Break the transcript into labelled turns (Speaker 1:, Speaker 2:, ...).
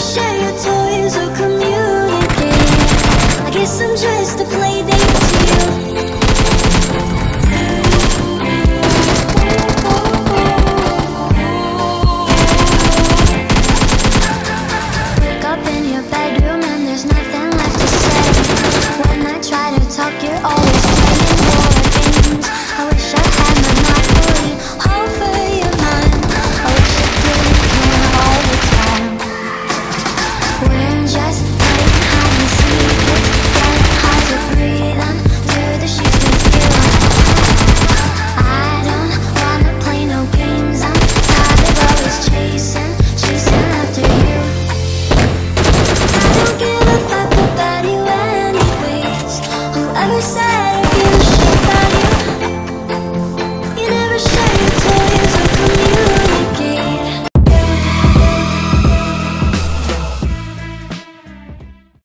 Speaker 1: Share your toys or communicate I guess I'm just a plaything